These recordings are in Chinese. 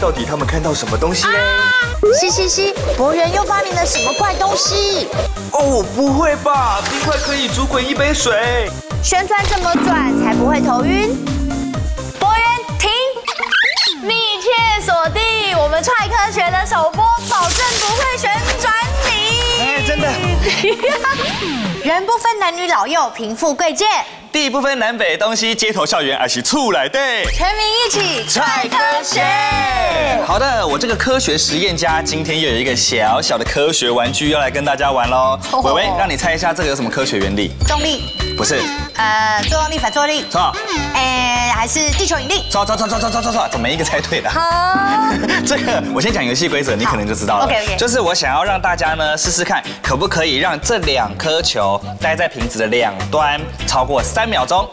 到底他们看到什么东西呢？嘻嘻嘻，博元又发明了什么怪东西？哦，不会吧？冰块可以煮滚一杯水。旋转这么转才不会头晕？博元停，密切锁定我们踹科学的首播，保证不会旋转真的。人不分男女老幼，贫富贵贱。地不分南北东西，街头校园而是出来对，全民一起踹科学。好的，我这个科学实验家今天又有一个小小的科学玩具要来跟大家玩喽。伟伟，让你猜一下这个有什么科学原理？重力。不是。呃，作用力反作用力。错。哎，还是地球引力。错错错错错错错错，怎么一个猜对的？好。这个我先讲游戏规则，你可能就知道了。OK OK。就是我想要让大家呢试试看，可不可以让这两颗球待在瓶子的两端超过三秒钟。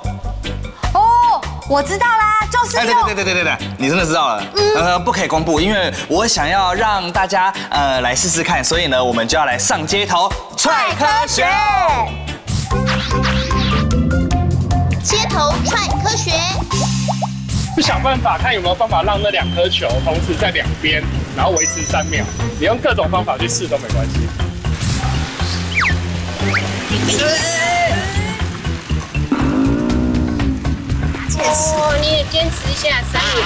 哦，我知道啦，就是哎，对对对对对对，你真的知道了。呃，不可以公布，因为我想要让大家呃来试试看，所以呢，我们就要来上街头踹科学。街头踹科学，想办法看有没有办法让那两颗球同时在两边，然后维持三秒。你用各种方法去试都没关系。哦，你也坚持一下，三秒，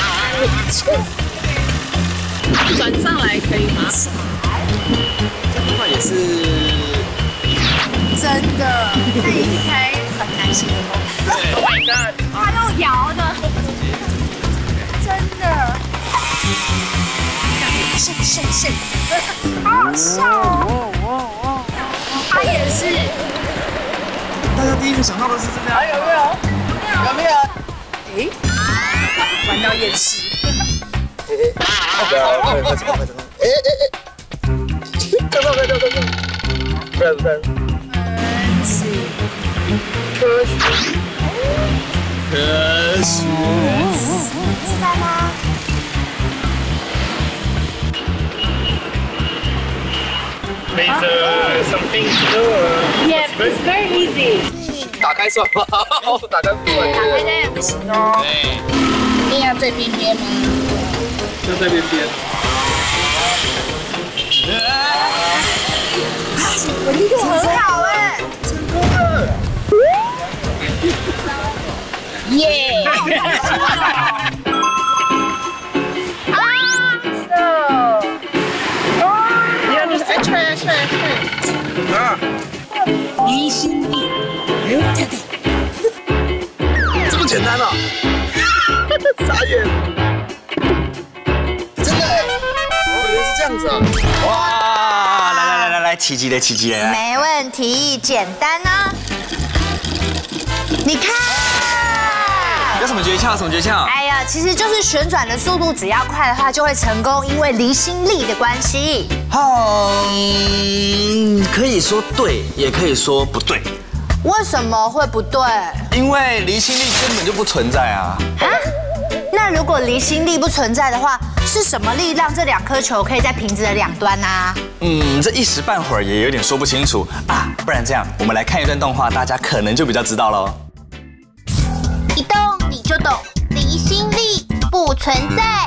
三秒，转上来可以吗？这方法也是真的，那应该很难形容。Oh my god！他用摇的，是是是，好好笑哦！他也是。大家第一个想到的是这样。有没有？有没有？哎，玩到厌世。哎哎，不要，快快快快快！哎哎哎，快快快快快！不要不要。是科学，科学，知道吗？打开算吗？打开不。一定要在边边吗？就在边边。我力度很好哎，成功了。耶！啊，疑心力，这么简单啊！傻眼，真的原来是这样子啊！哇，来来来来来，奇迹的奇迹没问题，简单啊。你看，有什么诀窍？什么诀窍？哎呀，其实就是旋转的速度只要快的话就会成功，因为离心力的关系。嗯，可以说对，也可以说不对，为什么会不对？因为离心力根本就不存在啊。啊？那如果离心力不存在的话，是什么力让这两颗球可以在瓶子的两端呢、啊？嗯，这一时半会儿也有点说不清楚啊。不然这样，我们来看一段动画，大家可能就比较知道喽。一动你就懂，离心力不存在。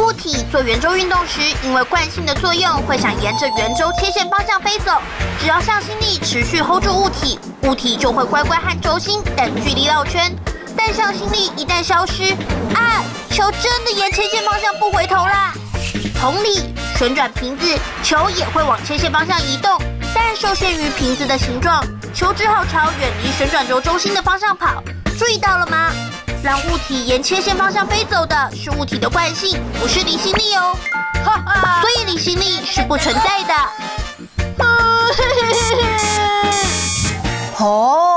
物体做圆周运动时，因为惯性的作用，会想沿着圆周切线方向飞走。只要向心力持续 hold 住物体，物体就会乖乖和轴心等距离绕圈。但向心力一旦消失，啊，球真的沿切线方向不回头啦。同理，旋转瓶子，球也会往切线方向移动，但受限于瓶子的形状，球只好朝远离旋转轴中心的方向跑。注意到了吗？让物体沿切线方向飞走的是物体的惯性，不是离心力哦。哈哈，所以离心力是不存在的。哦，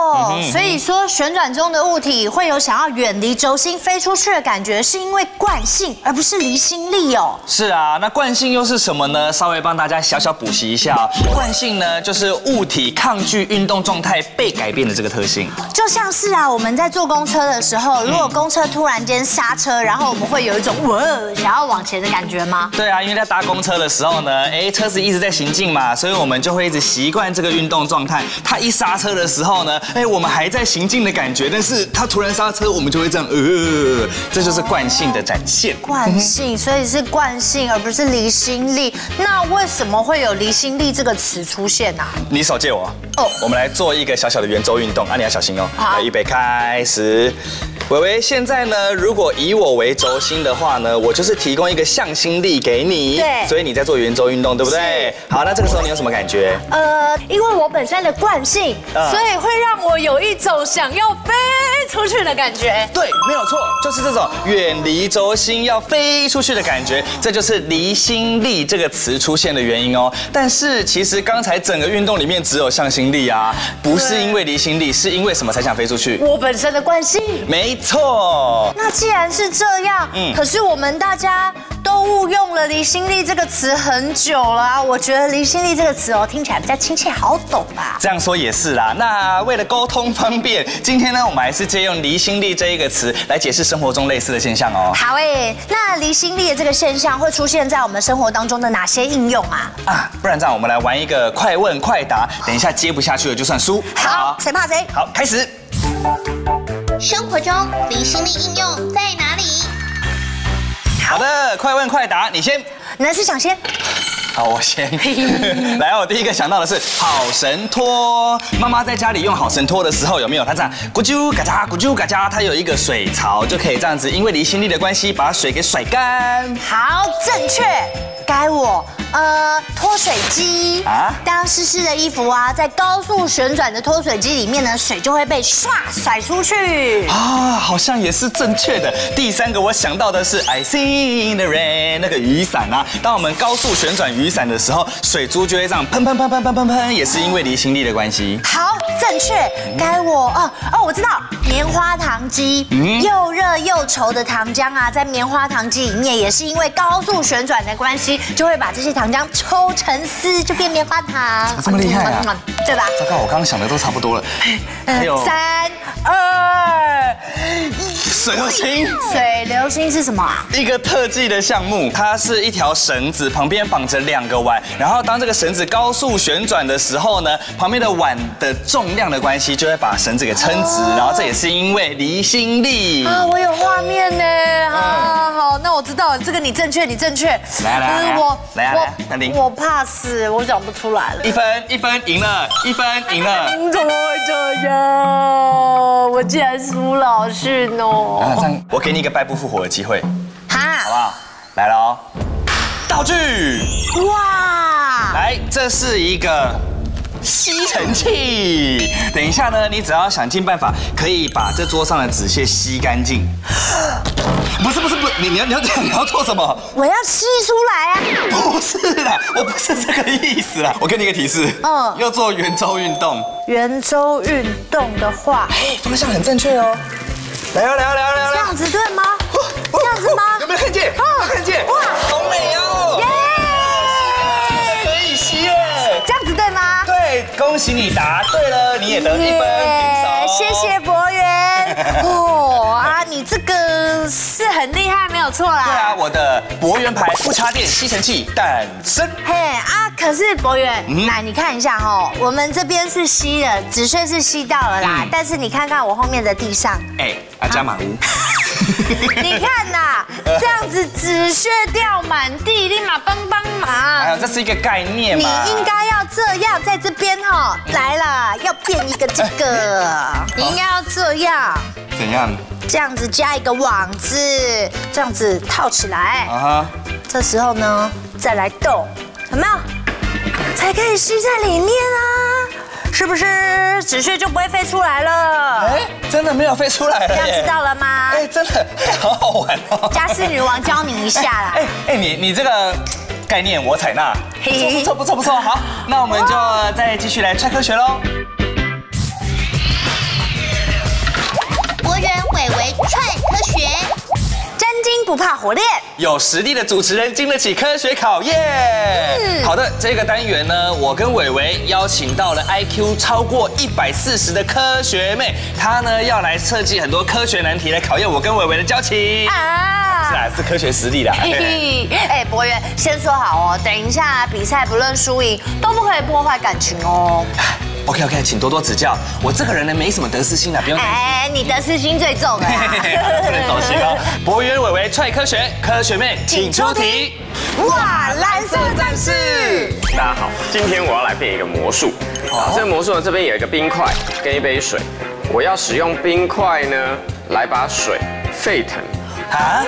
所以说旋转中的物体会有想要远离轴心飞出去的感觉，是因为惯性，而不是离心力哦。是啊，那惯性又是什么呢？稍微帮大家小小补习一下哦。惯性呢，就是物体抗拒运动状态被改变的这个特性。就像是啊，我们在坐公车的时候，如果公车突然间刹车，然后我们会有一种哇想要往前的感觉吗？对啊，因为在搭公车的时候呢，哎，车子一直在行进嘛，所以我们就会一直习惯这个运动状态。它一刹车的时候呢，哎，我们还在行进的感觉，但是他突然刹车，我们就会这样，呃，这就是惯性的展现。惯性，所以是惯性，而不是离心力。那为什么会有离心力这个词出现啊？你手借我哦，我们来做一个小小的圆周运动啊，你要小心哦。好，预备开始。伟伟，现在呢，如果以我为轴心的话呢，我就是提供一个向心力给你。对。所以你在做圆周运动，对不对？好，那这个时候你有什么感觉？呃，因为我本身的惯性，所以会让我有一种想要飞出去的感觉。对，没有错，就是这种远离轴心要飞出去的感觉，这就是离心力这个词出现的原因哦。但是其实刚才整个运动里面只有向心力啊，不是因为离心力，是因为什么才想飞出去？我本身的惯性。没。错，那既然是这样，嗯，可是我们大家都误用了离心力这个词很久了。我觉得离心力这个词哦，听起来比较亲切好懂吧？这样说也是啦。那为了沟通方便，今天呢，我们还是借用离心力这一个词来解释生活中类似的现象哦。好诶，那离心力的这个现象会出现在我们生活当中的哪些应用啊？啊，不然这样，我们来玩一个快问快答，等一下接不下去了就算输。好，谁怕谁？好，开始。生活中离心力应用在哪里？好的，快问快答，你先。男士抢先。好，我先。来，我第一个想到的是好神拖。妈妈在家里用好神拖的时候，有没有？她这样咕啾嘎喳，咕啾嘎喳，它有一个水槽，就可以这样子，因为离心力的关系，把水给甩干。好，正确。该我。呃，脱水机啊，当湿湿的衣服啊，在高速旋转的脱水机里面呢，水就会被唰甩出去啊，好像也是正确的。第三个我想到的是 I see the rain 那个雨伞啊，当我们高速旋转雨伞的时候，水珠就会这样喷喷喷喷喷喷喷，也是因为离心力的关系。好，正确。该我哦哦，我知道，棉花糖机，又热又稠的糖浆啊，在棉花糖机里面也是因为高速旋转的关系，就会把这些。糖浆抽成丝就变棉花糖，这么厉害啊？对吧？糟糕，我刚刚想的都差不多了。还有三二水流星。水流星是什么啊？一个特技的项目，它是一条绳子，旁边绑着两个碗，然后当这个绳子高速旋转的时候呢，旁边的碗的重量的关系就会把绳子给撑直，然后这也是因为离心力啊。我有画面呢。好好，那我知道这个你正确，你正确。来来，我来我。我怕死，我讲不出来了。一分一分赢了，一分赢了。怎么会这样？我竟然输老训哦！这样，我给你一个败不复活的机会，哈，好不好？来了哦，道具。哇！来，这是一个吸尘器。等一下呢，你只要想尽办法，可以把这桌上的纸屑吸干净。不是不是不，你你要你要 你要做什么？我要吸出来啊！不是啦，我不是这个意思啦。我给你一个提示，嗯，要做圆周运动。圆周运动的话，哎，方向很正确哦。来哦来哦来哦来哦！这样子对吗？这样子吗？有没有看见？有看见？哇，好美哦！恭喜你答对了，你也得一分，谢谢博源。哦啊，你这个。是很厉害，没有错啦。对啊，我的博源牌不插电吸尘器诞生。嘿啊，可是博源，来你看一下哈，我们这边是吸的，纸屑是吸到了啦。但是你看看我后面的地上，哎，啊加马屋。你看呐，这样子纸屑掉满地，立马帮帮忙。哎呀，这是一个概念你应该要这样，在这边哈，来了，要变一个这个，你应该要这样。怎样？这样子加一个网子，这样子套起来。啊哈。这时候呢，再来动，有没有？才可以吸在里面啊，是不是？纸屑就不会飞出来了。哎，真的没有飞出来了。这样知道了吗？哎，真的好好玩哦。家事女王教你一下啦。哎哎，你你这个概念我采纳，不错不错不错不错。好，那我们就再继续来拆科学喽。伟伟踹科学，真金不怕火炼，有实力的主持人经得起科学考验。好的，这个单元呢，我跟伟伟邀请到了 IQ 超过一百四十的科学妹，她呢要来设计很多科学难题来考验我跟伟伟的交情啊，是啊，是科学实力的。哎，博源，先说好哦，等一下比赛不论输赢都不可以破坏感情哦。OK OK，请多多指教。我这个人呢，没什么得失心的，不用。哎，你得失心最重哎。不能走心哦。博元伟伟踹科学，科学妹请出题。哇，蓝色战士！大家好，今天我要来变一个魔术。好，这个魔术呢，这边有一个冰块跟一杯水，我要使用冰块呢来把水沸腾。啊？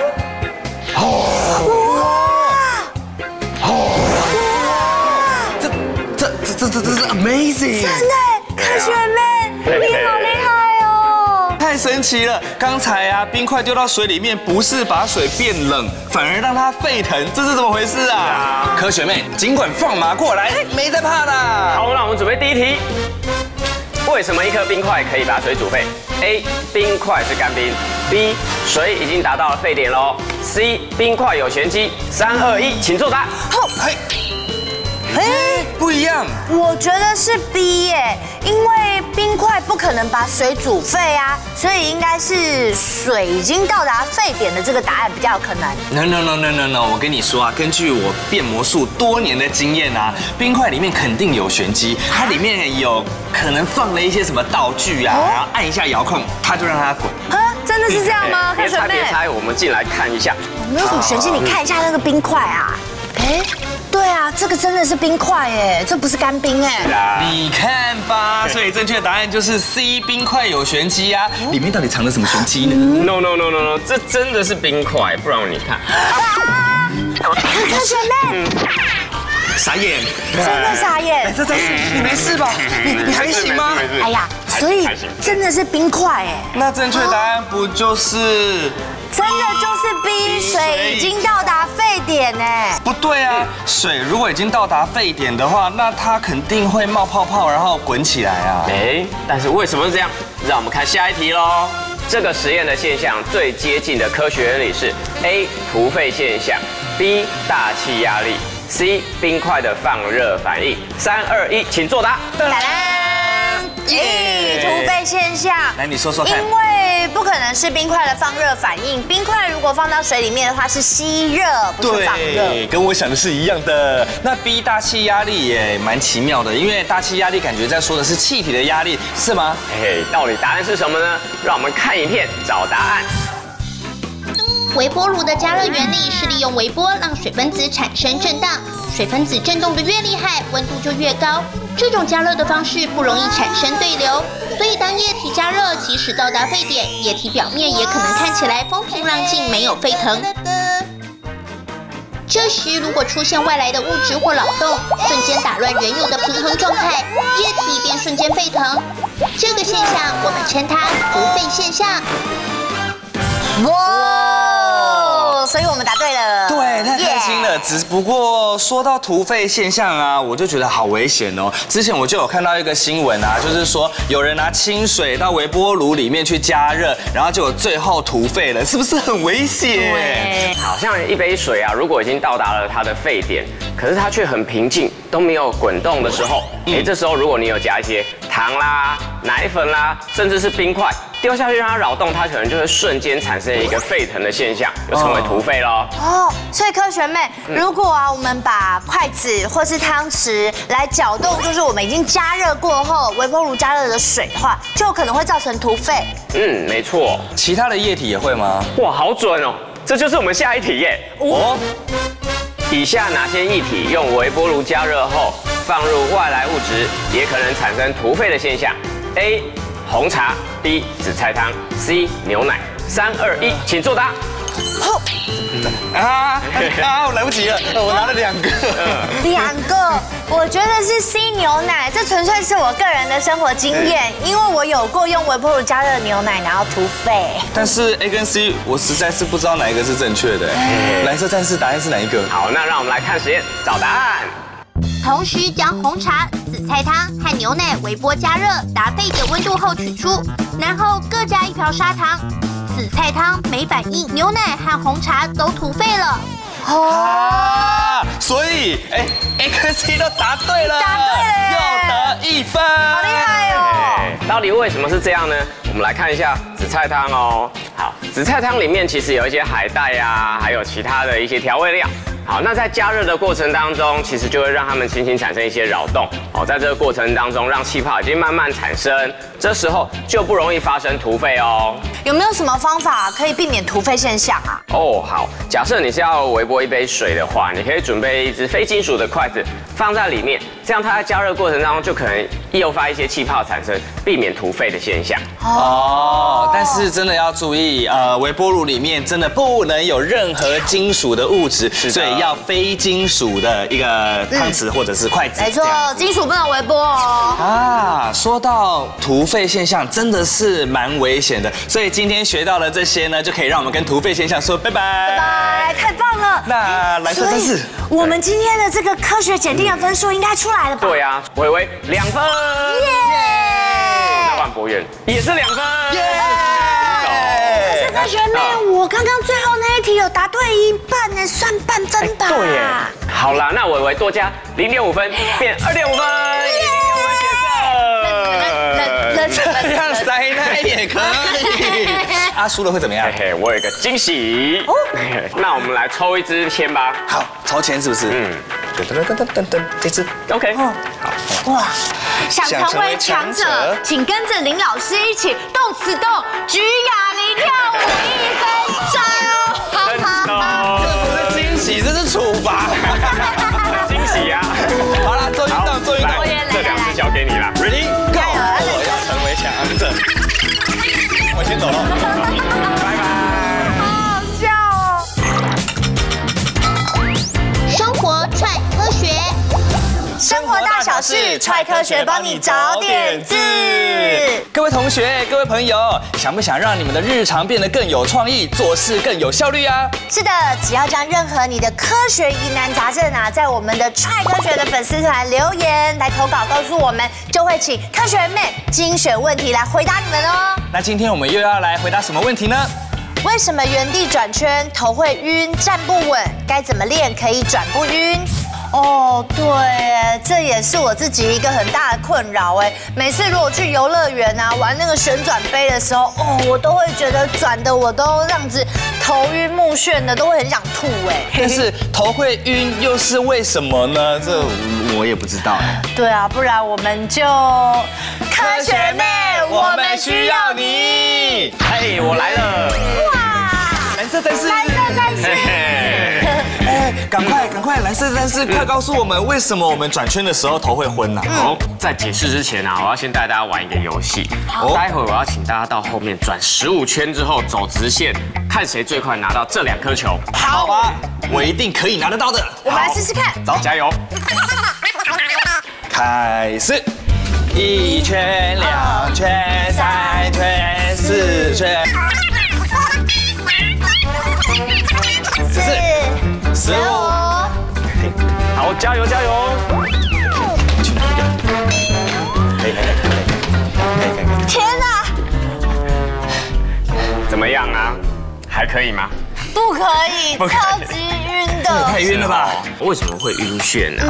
这这这是 amazing！真的，科学妹，你好厉害哦！太神奇了！刚才啊，冰块丢到水里面，不是把水变冷，反而让它沸腾，这是怎么回事啊？科学妹，尽管放马过来，没在怕的。好，那我们准备第一题。为什么一颗冰块可以把水煮沸？A. 冰块是干冰。B. 水已经达到了沸点喽。C. 冰块有玄机。三二一，请作答。好，嘿。哎，不一样。我觉得是 B 耶，因为冰块不可能把水煮沸啊，所以应该是水已经到达沸点的这个答案比较有可能。No no no no no no，我跟你说啊，根据我变魔术多年的经验啊，冰块里面肯定有玄机，它里面有可能放了一些什么道具啊，然后按一下遥控，它就让它滚。啊，真的是这样吗？别猜别猜，我们进来看一下。没有什么玄机，你看一下那个冰块啊。哎。对啊，这个真的是冰块哎，这不是干冰哎。你看吧，所以正确答案就是 C，冰块有玄机啊。里面到底藏了什么玄机呢？No No No No No，这真的是冰块，不然你看。科学妹，傻眼，真的傻眼。这真是你没事吧？你你还行吗？哎呀，所以真的是冰块哎。那正确答案不就是？真的就是冰水已经到达沸点呢？不对啊，水如果已经到达沸点的话，那它肯定会冒泡泡，然后滚起来啊。哎，但是为什么是这样？让我们看下一题喽。这个实验的现象最接近的科学原理是 A 涂沸现象，B 大气压力，C 冰块的放热反应。三二一，请作答。咦，现象。来，你说说看。因为不可能是冰块的放热反应，冰块如果放到水里面的话是吸热，不是放热。对，跟我想的是一样的。那 B 大气压力也蛮奇妙的，因为大气压力感觉在说的是气体的压力，是吗？嘿，到底答案是什么呢？让我们看影片找答案。微波炉的加热原理是利用微波让水分子产生震荡，水分子振动的越厉害，温度就越高。这种加热的方式不容易产生对流，所以当液体加热，即使到达沸点，液体表面也可能看起来风平 浪静，没有沸腾。这时如果出现外来的物质或扰动，瞬间打乱原有的平衡状态，液体便瞬间沸腾。这个现象我们称它不沸现象。哇！所以我们答对了。对，太开心了。只不过说到土沸现象啊，我就觉得好危险哦。之前我就有看到一个新闻啊，就是说有人拿清水到微波炉里面去加热，然后结果最后土沸了，是不是很危险？对。好像一杯水啊，如果已经到达了它的沸点，可是它却很平静，都没有滚动的时候，哎，这时候如果你有加一些糖啦、奶粉啦，甚至是冰块。丢下去让它扰动，它可能就会瞬间产生一个沸腾的现象，就成为土沸喽。哦，所以科学妹，如果啊我们把筷子或是汤匙来搅动，就是我们已经加热过后微波炉加热的水的话，就可能会造成土沸。嗯，没错。其他的液体也会吗？哇，好准哦！这就是我们下一题耶。哦。以下哪些液体用微波炉加热后放入外来物质，也可能产生土沸的现象？A. 红茶，B 紫菜汤，C 牛奶，三二一，请作答。好，啊啊，我来不及了，我拿了两个，两个，我觉得是 C 牛奶，这纯粹是我个人的生活经验，因为我有过用微波炉加热牛奶，然后涂沸。但是 A 跟 C，我实在是不知道哪一个是正确的。蓝色战士答案是哪一个？好，那让我们来看实验，找答案。同时将红茶、紫菜汤和牛奶微波加热达沸点温度后取出，然后各加一瓢砂糖。紫菜汤没反应，牛奶和红茶都土沸了。啊！所以哎 C 都答对了，答对了，又得一分，好厉害哦！到底为什么是这样呢？我们来看一下紫菜汤哦。好，紫菜汤里面其实有一些海带呀，还有其他的一些调味料。好，那在加热的过程当中，其实就会让它们轻轻产生一些扰动。哦，在这个过程当中，让气泡已经慢慢产生，这时候就不容易发生突沸哦。有没有什么方法可以避免突沸现象啊？哦，好，假设你是要微波一杯水的话，你可以准备一只非金属的筷筷子放在里面，这样它在加热过程当中就可能诱发一些气泡产生，避免突沸的现象。哦，但是真的要注意，呃，微波炉里面真的不能有任何金属的物质，所以要非金属的一个汤匙或者是筷子。没错，金属不能微波哦。啊，说到突沸现象，真的是蛮危险的，所以。今天学到了这些呢，就可以让我们跟突沸现象说拜拜。拜拜，太棒了。那蓝色战士，我们今天的这个科学检定的分数应该出来了吧？对呀，微微两分。耶！那万博远也是两分。耶！科学妹，我刚刚最后那一题有答对一半呢，算半分吧。对耶。好啦，那伟伟多加零点五分，变二点五分。这样塞奶也可以。阿输了会怎么样？嘿嘿，我有一个惊喜。哦，那我们来抽一支签吧。好，抽签是不是？嗯。噔噔噔噔噔噔，这次。OK。好。哇，想成为强者，请跟着林老师一起动词动，举哑铃跳舞一分钟。好好这不是惊喜，这是处罚。生活大小事踹科学帮你找点字。各位同学，各位朋友，想不想让你们的日常变得更有创意，做事更有效率啊？是的，只要将任何你的科学疑难杂症啊，在我们的踹科学的粉丝团留言来投稿，告诉我们，就会请科学妹精选问题来回答你们哦。那今天我们又要来回答什么问题呢？为什么原地转圈头会晕，站不稳？该怎么练可以转不晕？哦，对，这也是我自己一个很大的困扰哎。每次如果去游乐园啊玩那个旋转杯的时候，哦，我都会觉得转的我都这样子头晕目眩的，都会很想吐哎。但是头会晕又是为什么呢？这我也不知道哎。对啊，不然我们就科学妹，我们需要你。哎，我来了。哇，蓝色战士。赶快，赶快，蓝色战士，快告诉我们为什么我们转圈的时候头会昏呢？好，在解释之前啊，我要先带大家玩一个游戏。待会我要请大家到后面转十五圈之后走直线，看谁最快拿到这两颗球。好吧，我一定可以拿得到的。我们来试试看，走，加油！开始，一圈、两圈、三圈、四圈。十五，好，加油加油！去哪里？可以可以可以可以可以可以！天哪！怎么样啊？还可以吗？不可以，超级晕的，太晕了吧？为什么会晕眩呢？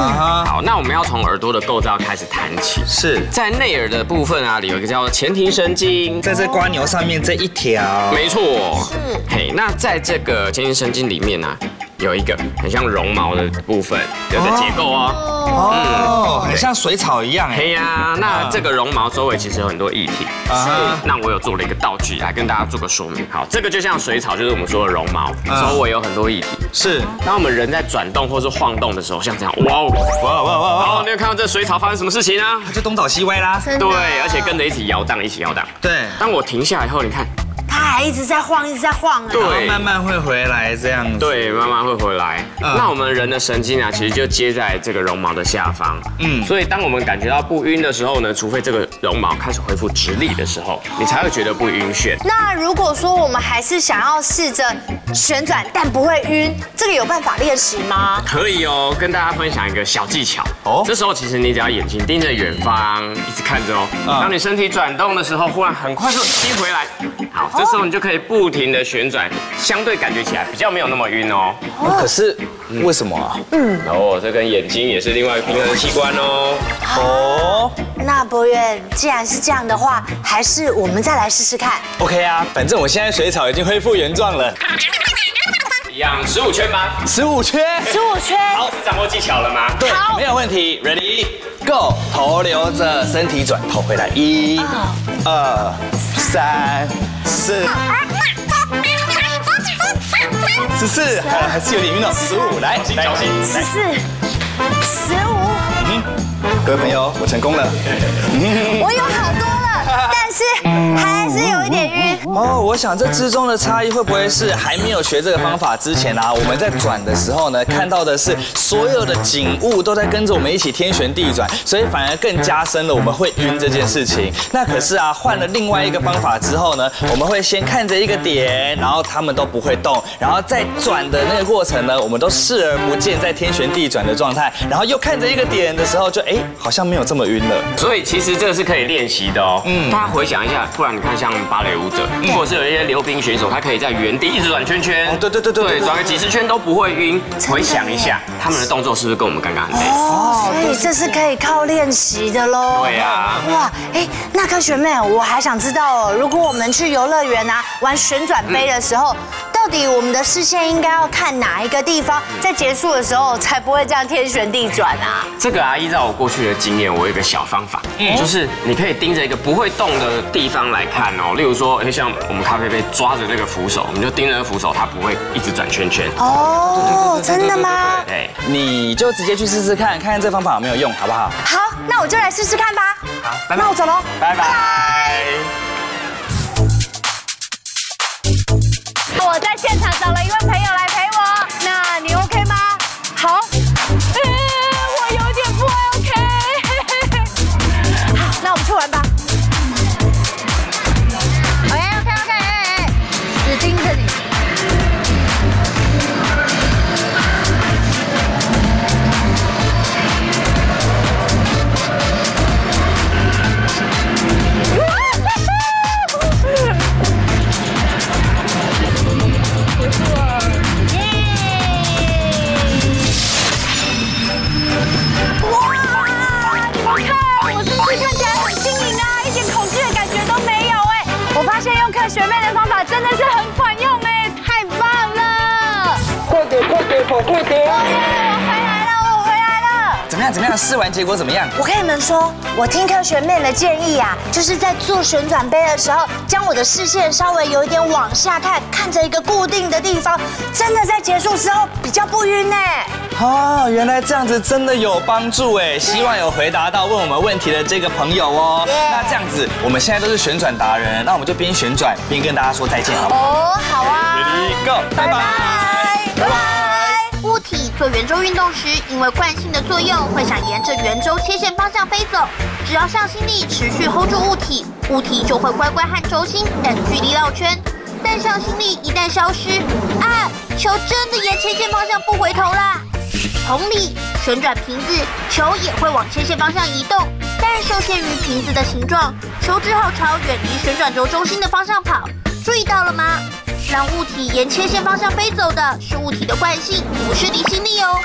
好，那我们要从耳朵的构造开始谈起。是在内耳的部分啊，里有一个叫前庭神经，在这瓜牛上面这一条。没错。是。嘿，那在这个前庭神经里面呢？有一个很像绒毛的部分，有的结构哦，哦，很像水草一样哎。嘿呀，那这个绒毛周围其实有很多液体，是。那我有做了一个道具来跟大家做个说明。好，这个就像水草，就是我们说的绒毛，周围有很多液体。是。当我们人在转动或是晃动的时候，像这样，哇哦，哇哇哇哇！好，你有看到这水草发生什么事情啊？它就东倒西歪啦。对，而且跟着一起摇荡，一起摇荡。对。当我停下来以后，你看。它还一直在晃，一直在晃，对，慢慢会回来这样子。对，慢慢会回来。那我们人的神经啊，其实就接在这个绒毛的下方。嗯，所以当我们感觉到不晕的时候呢，除非这个绒毛开始恢复直立的时候，你才会觉得不晕眩。那如果说我们还是想要试着旋转，但不会晕，这个有办法练习吗？可以哦，跟大家分享一个小技巧。哦，这时候其实你只要眼睛盯着远方，一直看着哦。当你身体转动的时候，忽然很快速吸回来。好，这时候你就可以不停的旋转，相对感觉起来比较没有那么晕哦。可是为什么啊？嗯，哦，这跟眼睛也是另外一个平衡的器官哦。哦，那博远，既然是这样的话，还是我们再来试试看。OK 啊，反正我现在水草已经恢复原状了。一样十五圈吗？十五圈，十五圈。好，掌握技巧了吗？对，没有问题。Ready go，头留着，身体转，头回来，一、二、三、四。十四，还是有点晕哦。十五，来，小心，十四，十五。各位朋友，我成功了。我有好多了，但是还。哦，我想这之中的差异会不会是还没有学这个方法之前啊，我们在转的时候呢，看到的是所有的景物都在跟着我们一起天旋地转，所以反而更加深了我们会晕这件事情。那可是啊，换了另外一个方法之后呢，我们会先看着一个点，然后他们都不会动，然后再转的那个过程呢，我们都视而不见，在天旋地转的状态，然后又看着一个点的时候，就哎，好像没有这么晕了。所以其实这个是可以练习的哦。嗯，大家回想一下，不然你看像芭蕾舞者。或者是有一些溜冰选手，他可以在原地一直转圈圈，对对对对，转个几十圈都不会晕。回想一下，他们的动作是不是跟我们刚刚很类似？哦，所以这是可以靠练习的喽。对呀。哇，哎，那个学妹，我还想知道哦，如果我们去游乐园啊玩旋转杯的时候。到底我们的视线应该要看哪一个地方，在结束的时候才不会这样天旋地转啊？这个啊，依照我过去的经验，我有一个小方法，嗯，就是你可以盯着一个不会动的地方来看哦。例如说，哎，像我们咖啡杯抓着那个扶手，你就盯着那扶手，它不会一直转圈圈。哦，真的吗？对，你就直接去试试看，看看这方法有没有用，好不好？好，那我就来试试看吧。好，那我走喽，拜拜。我在现场找了一位朋友来陪我，那你 OK 吗？好，试完结果怎么样？我跟你们说，我听科学妹的建议啊，就是在做旋转杯的时候，将我的视线稍微有一点往下看，看着一个固定的地方，真的在结束时候比较不晕呢。哦，原来这样子真的有帮助哎！希望有回答到问我们问题的这个朋友哦。那这样子，我们现在都是旋转达人，那我们就边旋转边跟大家说再见，好不好？哦，好啊。Ready go，拜拜，拜拜。物体做圆周运动时，因为惯性的作用，会想沿着圆周切线方向飞走。只要向心力持续 hold 住物体，物体就会乖乖和轴心等距离绕圈。但向心力一旦消失，啊，球真的沿切线方向不回头啦。同理，旋转瓶子，球也会往切线方向移动，但受限于瓶子的形状，球只好朝远离旋转轴中心的方向跑。注意到了吗？让物体沿切线方向飞走的是物体的惯性，不是离心力哦。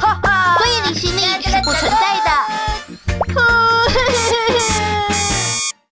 哈哈所以离心力是不存在的。